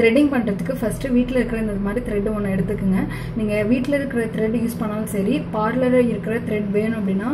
Threading பண்ணுறதுக்கு first வீட்டில் இருக்கிற இந்த மாதிரி த்ரெட் ஒன்று எடுத்துக்கோங்க. நீங்கள் வீட்டில் இருக்கிற த்ரெட் யூஸ் பண்ணாலும் சரி பார்லரில் இருக்கிற த்ரெட் வேணும் அப்படின்னா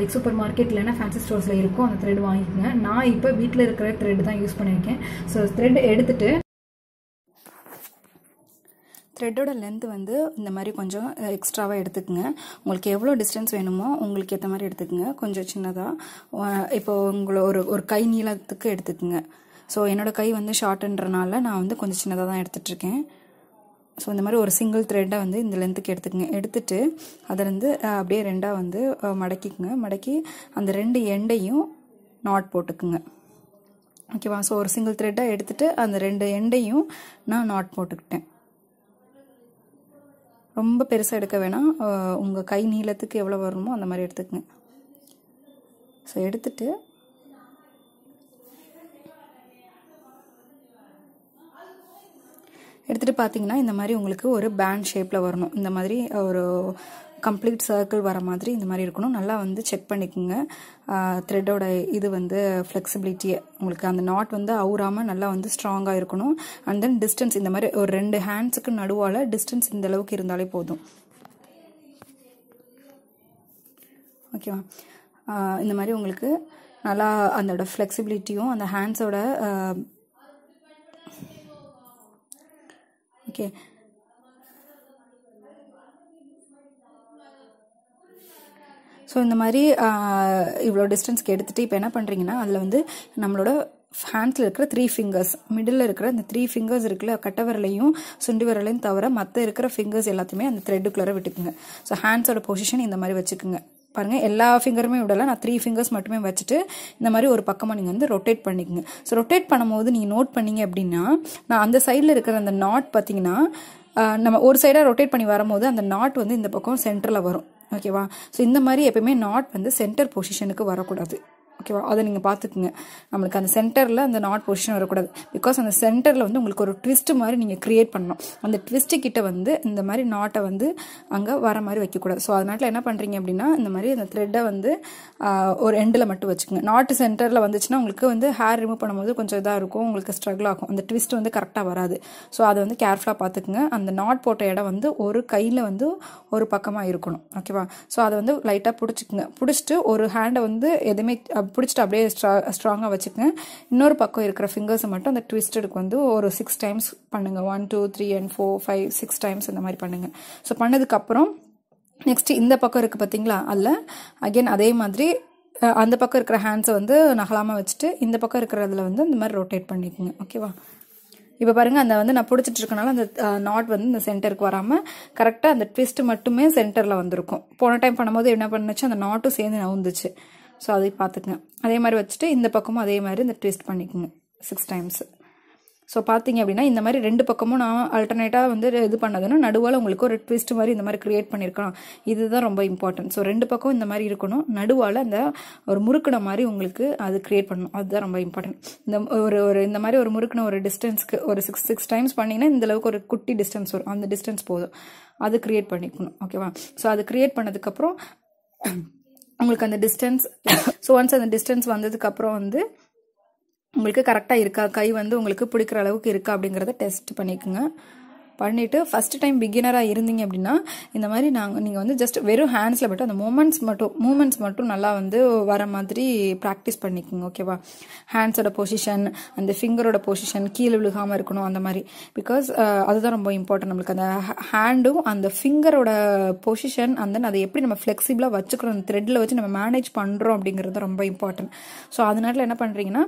லைக் சூப்பர் மார்க்கெட் இல்லைன்னா ஃபேன்சி ஸ்டோர்ஸில் இருக்கும் அந்த த்ரெட் வாங்கிக்கோங்க. நான் இப்போ வீட்டில் இருக்கிற த்ரெட் தான் யூஸ் பண்ணியிருக்கேன். ஸோ த்ரெட் எடுத்துட்டு த்ரெட்டோட லென்த் வந்து இந்த மாதிரி கொஞ்சம் எக்ஸ்ட்ராவாக எடுத்துக்கோங்க. உங்களுக்கு எவ்வளோ டிஸ்டன்ஸ் வேணுமோ உங்களுக்கு ஏற்ற மாதிரி எடுத்துக்கோங்க. கொஞ்சம் சின்னதாக இப்போ உங்களை ஒரு ஒரு கை நீளத்துக்கு எடுத்துக்கோங்க. ஸோ என்னோட கை வந்து ஷார்ட்ன்றனால நான் வந்து கொஞ்சம் சின்னதாக தான் எடுத்துகிட்ருக்கேன் ஸோ இந்த மாதிரி ஒரு சிங்கிள் த்ரெட்டை வந்து இந்த லென்த்துக்கு எடுத்துக்கங்க. எடுத்துட்டு அதை வந்து அப்படியே ரெண்டாக வந்து மடக்கிக்குங்க. மடக்கி அந்த ரெண்டு எண்டையும் நாட் போட்டுக்குங்க. ஓகேவா ஸோ ஒரு சிங்கிள் த்ரெட்டாக எடுத்துகிட்டு அந்த ரெண்டு எண்டையும் நான் நாட் போட்டுக்கிட்டேன். ரொம்ப பெருசாக எடுக்க வேணாம். உங்கள் கை நீளத்துக்கு எவ்வளோ வரணுமோ அந்த மாதிரி எடுத்துக்கங்க. ஸோ எடுத்துகிட்டு எடுத்துகிட்டு பார்த்தீங்கன்னா இந்த மாதிரி உங்களுக்கு ஒரு பேண்ட் ஷேப்பில் வரணும். இந்த மாதிரி ஒரு கம்ப்ளீட் சர்க்கிள் வர மாதிரி இந்த மாதிரி இருக்கணும். நல்லா வந்து செக் பண்ணிக்கோங்க. த்ரெட்டோட இது வந்து ஃப்ளெக்சிபிலிட்டியை உங்களுக்கு அந்த நாட் வந்து அவுறாமல் நல்லா வந்து ஸ்ட்ராங்காக இருக்கணும். அண்ட் தென் டிஸ்டன்ஸ் இந்த மாதிரி ஒரு ரெண்டு ஹேண்ட்ஸுக்கு நடுவால் டிஸ்டன்ஸ் இந்த அளவுக்கு இருந்தாலே போதும். ஓகேவா இந்த மாதிரி உங்களுக்கு நல்லா அதோட ஃப்ளெக்சிபிலிட்டியும் அந்த ஹேண்ட்ஸோட ஓகே. ஸோ இந்த மாதிரி இவ்வளோ டிஸ்டன்ஸ்க்கு எடுத்துகிட்டு இப்போ என்ன பண்ணுறீங்கன்னா அதில் வந்து நம்மளோட ஹேண்ட்ஸில் இருக்கிற த்ரீ ஃபிங்கர்ஸ் மிடில் இருக்கிற இந்த த்ரீ ஃபிங்கர்ஸ் இருக்குல்ல கட்ட விரலையும் சுண்டி விரலையும் தவிர மற்ற இருக்கிற ஃபிங்கர்ஸ் எல்லாத்தையுமே அந்த த்ரெட்டுக்குள்ளே விட்டுக்குங்க. ஸோ ஹேண்ட்ஸோட பொசிஷன் இந்த மாதிரி வச்சுக்குங்க. பாருங்கள் எல்லா ஃபிங்கருமே விடலாம் நான் த்ரீ ஃபிங்கர்ஸ் மட்டுமே வச்சுட்டு இந்த மாதிரி ஒரு பக்கமாக நீங்கள் வந்து ரொட்டேட் பண்ணிக்கோங்க. ஸோ ரொட்டேட் பண்ணும்போது நீங்கள் நோட் பண்ணீங்க அப்படின்னா நான் அந்த சைடில் இருக்கிற அந்த நாட் பார்த்தீங்கன்னா நம்ம ஒரு சைடாக ரொட்டேட் பண்ணி வரும்போது அந்த நாட் வந்து இந்த பக்கம் சென்டரில் வரும். ஓகேவா ஸோ இந்த மாதிரி எப்பயுமே நாட் வந்து சென்டர் பொசிஷனுக்கு வரக்கூடாது. ஓகேவா அதை நீங்கள் பார்த்துக்குங்க நம்மளுக்கு அந்த சென்டரில் அந்த நாட் பொசிஷன் வரக்கூடாது. பிகாஸ் அந்த சென்டரில் வந்து உங்களுக்கு ஒரு ட்விஸ்ட் மாதிரி நீங்கள் க்ரியேட் பண்ணணும். அந்த ட்விஸ்ட்டு கிட்ட வந்து இந்த மாதிரி நாட்டை வந்து அங்கே வர மாதிரி வைக்கக்கூடாது. ஸோ அதனால என்ன பண்ணுறீங்க அப்படின்னா இந்த மாதிரி அந்த த்ரெட்டை வந்து ஒரு எண்டில் மட்டும் வச்சுக்கோங்க. நாட்டு சென்டரில் வந்துச்சுன்னா உங்களுக்கு வந்து ஹேர் ரிமூவ் பண்ணும்போது கொஞ்சம் இதாக இருக்கும். உங்களுக்கு ஸ்ட்ரகிள் ஆகும். அந்த ட்விஸ்ட் வந்து கரெக்டாக வராது. ஸோ அதை வந்து கேர்ஃபுல்லாக பார்த்துக்குங்க அந்த நாட் போட்ட இடம் வந்து ஒரு கையில் வந்து ஒரு பக்கமாக இருக்கணும். ஓகேவா ஸோ அதை வந்து லைட்டாக பிடிச்சிக்குங்க. பிடிச்சிட்டு ஒரு ஹேண்டை வந்து எதுவுமே பிடிச்சிட்டு அப்படியே ஸ்ட்ரா ஸ்ட்ராங்காக வச்சுக்கோங்க. இன்னொரு பக்கம் இருக்கிற ஃபிங்கர்ஸை மட்டும் அந்த ட்விஸ்டடுக்கு வந்து ஒரு சிக்ஸ் டைம்ஸ் பண்ணுங்கள் one two three and four five six times இந்த மாதிரி பண்ணுங்கள் ஸோ பண்ணதுக்கப்புறம் நெக்ஸ்ட் இந்த பக்கம் இருக்குது பார்த்தீங்களா அதில் அகெயின் அதே மாதிரி அந்த பக்கம் இருக்கிற ஹேண்ட்ஸை வந்து நகலாமல் வச்சுட்டு இந்த பக்கம் இருக்கிறதுல வந்து இந்த மாதிரி ரொட்டேட் பண்ணிக்கோங்க. ஓகேவா இப்போ பாருங்கள் அந்த வந்து நான் பிடிச்சிட்டு இருக்கனால அந்த நாட் வந்து இந்த சென்டருக்கு வராமல் கரெக்டாக அந்த ட்விஸ்ட் மட்டுமே சென்டரில் வந்திருக்கும். போன டைம் பண்ணும்போது என்ன பண்ணுச்சு? அந்த நாட்டும் சேர்ந்து நவுந்துச்சு. ஸோ அதை பார்த்துக்குங்க. அதே மாதிரி வச்சுட்டு இந்த பக்கமும் அதே மாதிரி இந்த ட்விஸ்ட் பண்ணிக்கோங்க. சிக்ஸ் டைம்ஸ் ஸோ பார்த்தீங்க அப்படின்னா இந்த மாதிரி ரெண்டு பக்கமும் நான் அல்டர்னேட்டாக வந்து இது பண்ணதுன்னா நடுவால் உங்களுக்கு ஒரு ட்விஸ்ட் மாதிரி இந்த மாதிரி க்ரியேட் பண்ணியிருக்கலாம் இதுதான் ரொம்ப இம்பார்ட்டன்ட் ஸோ ரெண்டு பக்கம் இந்த மாதிரி இருக்கணும். நடுவால் அந்த ஒரு முறுக்கின மாதிரி உங்களுக்கு அது க்ரியேட் பண்ணணும். அதுதான் ரொம்ப இம்பார்ட்டன்ட் இந்த ஒரு ஒரு இந்த மாதிரி ஒரு முறுக்கின ஒரு டிஸ்டன்ஸ்க்கு ஒரு சிக்ஸ் சிக்ஸ் டைம்ஸ் பண்ணிங்கன்னா இந்த அளவுக்கு ஒரு குட்டி டிஸ்டன்ஸ் வரும். அந்த டிஸ்டன்ஸ் போதும். அது க்ரியேட் பண்ணிக்கணும். ஓகேவா ஸோ அது க்ரியேட் பண்ணதுக்கப்புறம் உங்களுக்கு அந்த டிஸ்டன்ஸ் ஸோ ஒன்ஸ் அந்த டிஸ்டன்ஸ் வந்ததுக்கப்புறம் வந்து உங்களுக்கு கரெக்டாக இருக்கா? கை வந்து உங்களுக்கு பிடிக்கிற அளவுக்கு இருக்கா அப்படிங்கிறத டெஸ்ட் பண்ணிக்கோங்க. பண்ணிவிட்டு ஃபஸ்ட் டைம் பிகினராக இருந்தீங்க அப்படின்னா இந்த மாதிரி நாங்கள் நீங்கள் வந்து ஜஸ்ட் வெறும் ஹேண்ட்ஸில் மட்டும் அந்த மூமெண்ட்ஸ் மட்டும் மூமெண்ட்ஸ் மட்டும் நல்லா வந்து வர மாதிரி ப்ராக்டிஸ் பண்ணிக்கோங்க ஓகேவா ஹேண்ட்ஸோட பொசிஷன் அந்த ஃபிங்கரோட பொசிஷன் கீழே விழுகாமல் இருக்கணும் அந்த மாதிரி. பிகாஸ் அதுதான் ரொம்ப இம்பார்ட்டன்ட் நம்மளுக்கு. அந்த ஹேண்டும் அந்த ஃபிங்கரோட பொசிஷன் அந்த அதை எப்படி நம்ம ஃப்ளெக்சிபிளாக வச்சுக்கிறோம் அந்த த்ரெட்டில் வச்சு நம்ம மேனேஜ் பண்ணுறோம் அப்படிங்கிறது ரொம்ப இம்பார்ட்டன்ட் ஸோ அதனால என்ன பண்ணுறீங்கன்னா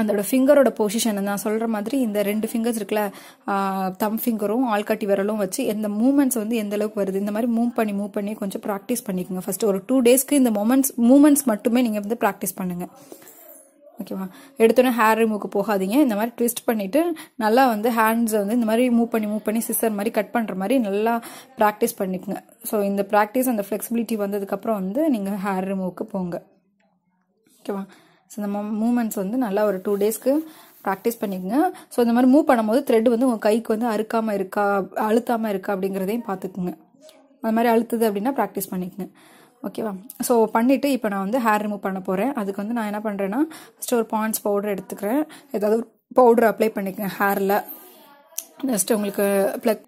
அதோட ஃபிங்கரோட பொசிஷன் நான் சொல்கிற மாதிரி இந்த ரெண்டு ஃபிங்கர்ஸ் இருக்குல்ல தம் ஃபிங்கரும் ஆள்காட்டி விரலும் வச்சு எந்த மூமெண்ட்ஸ் வந்து எந்த அளவுக்கு வருது இந்த மாதிரி மூவ் பண்ணி மூவ் பண்ணி கொஞ்சம் ப்ராக்டிஸ் பண்ணிக்கோங்க. ஃபர்ஸ்ட் ஒரு டூ டேஸ்க்கு இந்த மூமெண்ட்ஸ் மூமெண்ட்ஸ் மட்டுமே நீங்கள் வந்து ப்ராக்டிஸ் பண்ணுங்கள் ஓகேவா எடுத்தோன்னே ஹேர் ரிமூவ்க்கு போகாதீங்க. இந்த மாதிரி ட்விஸ்ட் பண்ணிவிட்டு நல்லா வந்து ஹேண்ட்ஸை வந்து இந்த மாதிரி மூவ் பண்ணி மூவ் பண்ணி சிஸ்டர் மாதிரி கட் பண்ணுற மாதிரி நல்லா ப்ராக்டிஸ் பண்ணிக்கோங்க. ஸோ இந்த ப்ராக்டிஸ் அந்த ஃப்ளெக்சிபிலிட்டி வந்ததுக்கப்புறம் வந்து நீங்கள் ஹேர் ரிமூவ்க்கு போங்க. ஓகேவா ஸோ இந்த மூமெண்ட்ஸ் வந்து நல்லா ஒரு டூ டேஸ்க்கு ப்ராக்டிஸ் பண்ணிக்கோங்க. ஸோ இந்த மாதிரி மூவ் பண்ணும்போது த்ரெட் வந்து உங்கள் கைக்கு வந்து அறுக்காமல் இருக்கா அழுத்தாமல் இருக்கா அப்படிங்கிறதையும் பார்த்துக்குங்க. அது மாதிரி அழுத்துது அப்படின்னா ப்ராக்டிஸ் பண்ணிக்கோங்க. ஓகேவா ஸோ பண்ணிவிட்டு இப்போ நான் வந்து ஹேர் ரிமூவ் பண்ண போகிறேன் அதுக்கு வந்து நான் என்ன பண்ணுறேன்னா ஃபஸ்ட்டு ஒரு பாண்ட்ஸ் பவுடர் எடுத்துக்கிறேன். ஏதாவது பவுடர் அப்ளை பண்ணிக்கங்க ஹேரில் ஜஸ்ட் உங்களுக்கு ப்ளக்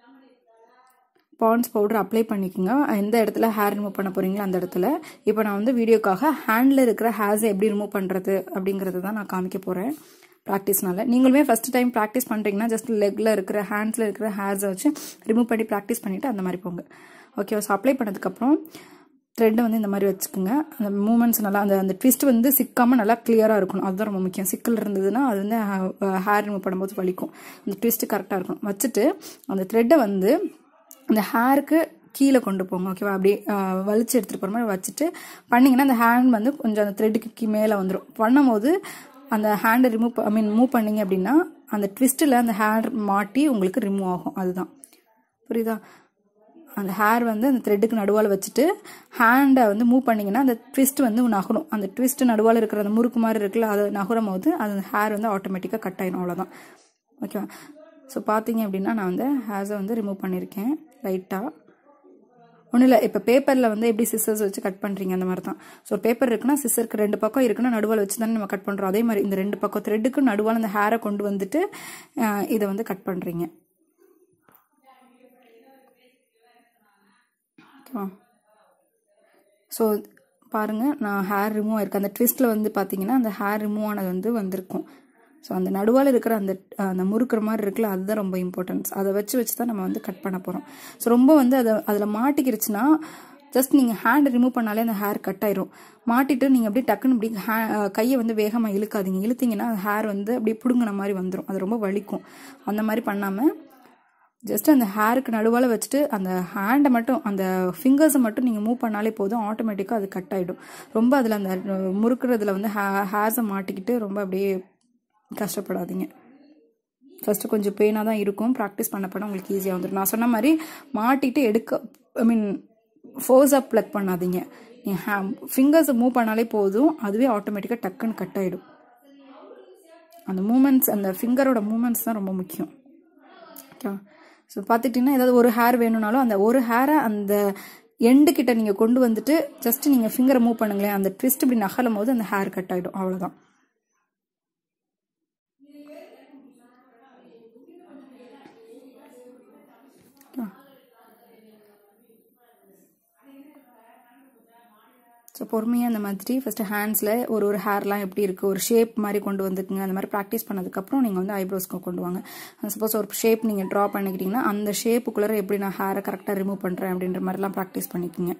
பாண்ட்ஸ் பவுடர் அப்ளை பண்ணிக்கோங்க. எந்த இடத்துல ஹேர் ரிமூவ் பண்ண போகிறீங்களோ அந்த இடத்துல. இப்போ நான் வந்து வீடியோக்காக ஹேண்டில் இருக்கிற ஹேர்ஸை எப்படி ரிமூவ் பண்ணுறது அப்படிங்கிறது தான் நான் காமிக்க போகிறேன் ப்ராக்டிஸ்னால நீங்களுமே ஃபஸ்ட் டைம் ப்ராக்டிஸ் பண்ணுறீங்கன்னா ஜஸ்ட் லெக்கில் இருக்கிற ஹேண்ட்ஸில் இருக்கிற ஹேர்ஸை வச்சு ரிமூவ் பண்ணி ப்ராக்டிஸ் பண்ணிவிட்டு அந்த மாதிரி போங்க. ஓகே ஸோ அப்ளை பண்ணதுக்கப்புறம் த்ரெட்டை வந்து இந்த மாதிரி வச்சுக்கோங்க. அந்த மூமெண்ட்ஸ் நல்லா அந்த அந்த ட்விஸ்ட் வந்து சிக்காமல் நல்லா கிளியராக இருக்கணும். அதுதான் ரொம்ப முக்கியம். சிக்கல் இருந்ததுன்னா அது வந்து ஹேர் ரிமூவ் பண்ணும்போது வலிக்கும். அந்த ட்விஸ்ட்டு கரெக்டாக இருக்கணும். வச்சுட்டு அந்த த்ரெட்டை வந்து அந்த ஹேருக்கு கீழே கொண்டு போங்க ஓகேவா? அப்படியே வலிச்சு எடுத்துகிட்டு போகிற மாதிரி வச்சுட்டு பண்ணிங்கன்னா அந்த ஹேண்ட் வந்து கொஞ்சம் அந்த த்ரெட்டுக்கு மேலே வந்துடும் பண்ணும்போது அந்த ஹேண்டை ரிமூவ் ஐ மீன் மூவ் பண்ணிங்க அப்படின்னா அந்த ட்விஸ்ட்டில் அந்த ஹேர் மாட்டி உங்களுக்கு ரிமூவ் ஆகும். அதுதான். புரியுதா? அந்த ஹேர் வந்து அந்த த்ரெட்டுக்கு நடுவால் வச்சுட்டு ஹேண்டை வந்து மூவ் பண்ணிங்கன்னா அந்த ட்விஸ்ட் வந்து நகரும். அந்த ட்விஸ்ட் நடுவால் இருக்கிற அந்த முறுக்கு மாதிரி இருக்குல்ல அது நகரும் போது அந்த ஹேர் வந்து ஆட்டோமேட்டிக்காக கட் ஆகிடும் அவ்வளோதான் ஓகேவா? ஸோ பார்த்தீங்க அப்படின்னா நான் வந்து ஹேர்ஸை வந்து ரிமூவ் பண்ணியிருக்கேன். லைட்டாக ஒன்றும் இல்லை இப்போ பேப்பரில் வந்து எப்படி சிசர்ஸ் வச்சு கட் பண்ணுறீங்க அந்த மாதிரி தான் ஸோ பேப்பர் இருக்குன்னா சிசருக்கு ரெண்டு பக்கம் இருக்குன்னா நடுவில் வச்சு தானே நம்ம கட் பண்ணுறோம் அதே மாதிரி இந்த ரெண்டு பக்கம் த்ரெட்டுக்கு நடுவால் அந்த ஹேரை கொண்டு வந்துட்டு இதை வந்து கட் பண்ணுறீங்க ஓகேவா ஸோ பாருங்கள் நான் ஹேர் ரிமூவ் ஆயிருக்கு அந்த ட்விஸ்ட்டில் வந்து பார்த்தீங்கன்னா அந்த ஹேர் ரிமூவ் ஆனது வந்து வந்திருக்கும். ஸோ அந்த நடுவால் இருக்கிற அந்த அந்த முறுக்கிற மாதிரி இருக்குல்ல அதுதான் ரொம்ப இம்பார்ட்டன்ஸ் அதை வச்சு வச்சு தான் நம்ம வந்து கட் பண்ண போகிறோம் ஸோ ரொம்ப வந்து அதை அதில் மாட்டிக்கிருச்சுன்னா ஜஸ்ட் நீங்கள் ஹேண்ட் ரிமூவ் பண்ணாலே அந்த ஹேர் கட் ஆயிரும். மாட்டிட்டு நீங்கள் அப்படியே டக்குன்னு இப்படி ஹே கையை வந்து வேகமாக இழுக்காதீங்க. இழுத்தீங்கன்னா அந்த ஹேர் வந்து அப்படியே பிடுங்கின மாதிரி வந்துடும் அது ரொம்ப வலிக்கும். அந்த மாதிரி பண்ணாமல் ஜஸ்ட் அந்த ஹேருக்கு நடுவால் வச்சுட்டு அந்த ஹேண்டை மட்டும் அந்த ஃபிங்கர்ஸை மட்டும் நீங்கள் மூவ் பண்ணாலே போதும். ஆட்டோமேட்டிக்காக அது கட் ஆகிடும் ரொம்ப அதில் அந்த முறுக்கிறதுல வந்து ஹே ஹேர்ஸை மாட்டிக்கிட்டு ரொம்ப அப்படியே கஷ்டப்படாதீங்க. ஃபஸ்ட்டு கொஞ்சம் பெயினாக தான் இருக்கும். ப்ராக்டிஸ் பண்ண பண்ண உங்களுக்கு ஈஸியாக வந்துடும் நான் சொன்ன மாதிரி மாட்டிட்டு எடுக்க ஐ மீன் ஃபோர்ஸாக ப்ளக் பண்ணாதீங்க. நீங்கள் ஹே ஃபிங்கர்ஸை மூவ் பண்ணாலே போதும். அதுவே ஆட்டோமேட்டிக்காக டக்குன்னு கட் ஆகிடும் அந்த மூமெண்ட்ஸ் அந்த ஃபிங்கரோட மூமெண்ட்ஸ் தான் ரொம்ப முக்கியம். ஓகே ஸோ பார்த்துட்டிங்கன்னா ஏதாவது ஒரு ஹேர் வேணும்னாலும் அந்த ஒரு ஹேரை அந்த எண்டு கிட்ட நீங்கள் கொண்டு வந்துட்டு ஜஸ்ட் நீங்கள் ஃபிங்கரை மூவ் பண்ணுங்களேன். அந்த ட்விஸ்ட் இப்படி நகலும் போது அந்த ஹேர் கட் ஆகிடும் அவ்வளோதான் ஸோ பொறுமையாக அந்த மாதிரி ஃபஸ்ட்டு ஹேண்ட்ஸில் ஒரு ஒரு ஹேர்லாம் எப்படி இருக்குது ஒரு ஷேப் மாதிரி கொண்டு வந்துக்குங்க. அந்த மாதிரி ப்ராக்டிஸ் பண்ணதுக்கப்புறம் நீங்கள் வந்து ஐப்ரோஸ்க்கு கொண்டு வாங்க. சப்போஸ் ஒரு ஷேப் நீங்கள் ட்ரா பண்ணிக்கிட்டிங்கன்னா அந்த ஷேப்புக்குள்ளே எப்படி நான் ஹேரை கரெக்டாக ரிமூவ் பண்ணுறேன் அப்படின்ற மாதிரிலாம் ப்ராக்டிஸ் பண்ணிக்கோங்க.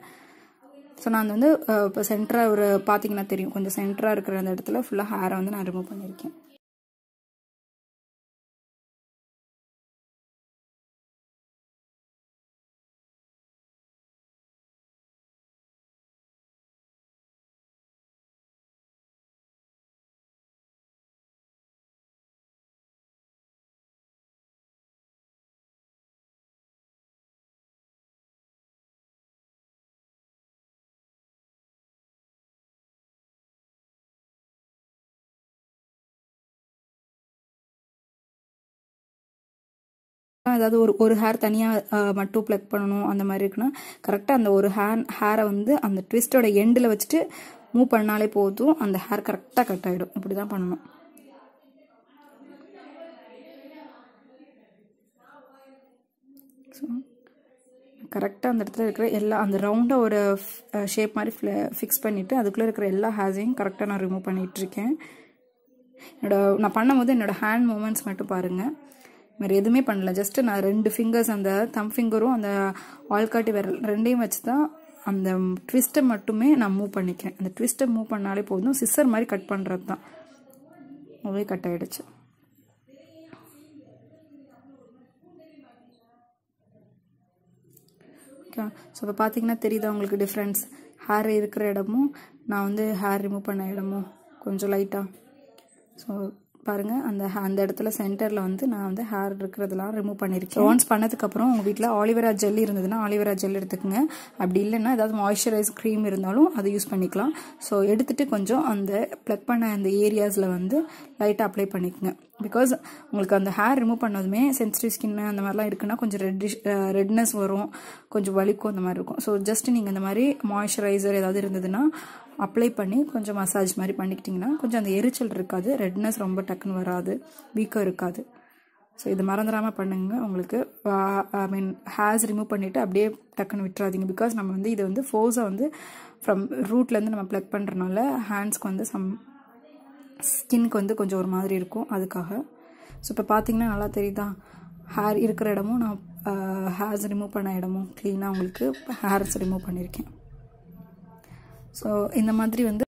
ஸோ நான் வந்து இப்போ சென்டராக ஒரு பார்த்தீங்கன்னா தெரியும். கொஞ்சம் சென்டராக இருக்கிற அந்த இடத்துல ஃபுல்லாக ஹேரை வந்து நான் ரிமூவ் பண்ணியிருக்கேன். அதாவது ஒரு ஒரு ஹேர் தனியாக மட்டும் ப்ளக் பண்ணணும் அந்த மாதிரி இருக்குன்னா கரெக்டாக அந்த ஒரு ஹேர் ஹேரை வந்து அந்த ட்விஸ்டோட எண்டில் வச்சுட்டு மூவ் பண்ணாலே போதும் அந்த ஹேர் கரெக்டாக கட் ஆகிடும் இப்படி தான் பண்ணணும். ஸோ கரெக்டாக அந்த இடத்துல இருக்கிற எல்லா அந்த ரவுண்டாக ஒரு ஷேப் மாதிரி ஃபிக்ஸ் பண்ணிவிட்டு அதுக்குள்ளே இருக்கிற எல்லா ஹேர்ஸையும் கரெக்டாக நான் ரிமூவ் பண்ணிகிட்ருக்கேன் என்னோட நான் பண்ணும்போது என்னோடய ஹேண்ட் மூமெண்ட்ஸ் மட்டும் பாருங்கள் வேறு எதுவுமே பண்ணல. ஜஸ்ட்டு நான் ரெண்டு ஃபிங்கர்ஸ் அந்த தம் ஃபிங்கரும் அந்த ஆள்காட்டி விரல் ரெண்டையும் வச்சு தான் அந்த ட்விஸ்ட்டை மட்டுமே நான் மூவ் பண்ணிக்கிறேன். அந்த ட்விஸ்ட்டை மூவ் பண்ணாலே போதும். சிஸ்ஸர் மாதிரி கட் பண்ணுறது தான் அதுவே கட் ஆகிடுச்சு ஓகே ஸோ இப்போ பார்த்தீங்கன்னா தெரியுதா உங்களுக்கு டிஃப்ரென்ஸ் ஹேர் இருக்கிற இடமும் நான் வந்து ஹேர் ரிமூவ் பண்ண இடமும் கொஞ்சம் லைட்டாக ஸோ பாருங்கள் அந்த அந்த இடத்துல சென்டரில் வந்து நான் வந்து ஹேர் இருக்கிறதெல்லாம் ரிமூவ் பண்ணியிருக்கேன் ஒன்ஸ் பண்ணதுக்கப்புறம் உங்கள் வீட்டில் ஆலிவரா ஜெல் இருந்ததுன்னா ஆலிவரா ஜெல் எடுத்துக்கோங்க. அப்படி இல்லைன்னா ஏதாவது மாய்ஸ்சரைஸ் க்ரீம் இருந்தாலும் அதை யூஸ் பண்ணிக்கலாம். ஸோ எடுத்துகிட்டு கொஞ்சம் அந்த ப்ளக் பண்ண அந்த ஏரியாஸில் வந்து லைட்டாக அப்ளை பண்ணிக்கோங்க. பிகாஸ் உங்களுக்கு அந்த ஹேர் ரிமூவ் பண்ணதுமே சென்சிட்டிவ் ஸ்கின் அந்த மாதிரிலாம் இருக்குன்னா கொஞ்சம் ரெட்டிஷ் ரெட்னஸ் வரும். கொஞ்சம் வலிக்கும் அந்த மாதிரி இருக்கும். ஸோ ஜஸ்ட் நீங்கள் இந்த மாதிரி மாய்ஸ்சரைசர் ஏதாவது இருந்ததுன்னா அப்ளை பண்ணி கொஞ்சம் மசாஜ் மாதிரி பண்ணிக்கிட்டிங்கன்னா கொஞ்சம் அந்த எரிச்சல் இருக்காது ரெட்னஸ் ரொம்ப டக்குன்னு வராது வீக்கம் இருக்காது. ஸோ இது மறந்துடாமல் பண்ணுங்க. உங்களுக்கு ஐ மீன் ஹேர்ஸ் ரிமூவ் பண்ணிவிட்டு அப்படியே டக்குன்னு விட்டுறாதீங்க. பிகாஸ் நம்ம வந்து இதை வந்து ஃபோர்ஸை வந்து ஃப்ரம் ரூட்லேருந்து நம்ம ப்ளக் பண்ணுறனால ஹேண்ட்ஸ்க்கு வந்து சம் ஸ்கின்க்கு வந்து கொஞ்சம் ஒரு மாதிரி இருக்கும். அதுக்காக. ஸோ இப்போ பார்த்தீங்கன்னா நல்லா தெரியுதா? ஹேர் இருக்கிற இடமும் நான் ஹேர்ஸ் ரிமூவ் பண்ண இடமும் க்ளீனாக உங்களுக்கு ஹேர்ஸ் ரிமூவ் பண்ணியிருக்கேன் ஸோ இந்த மாதிரி வந்து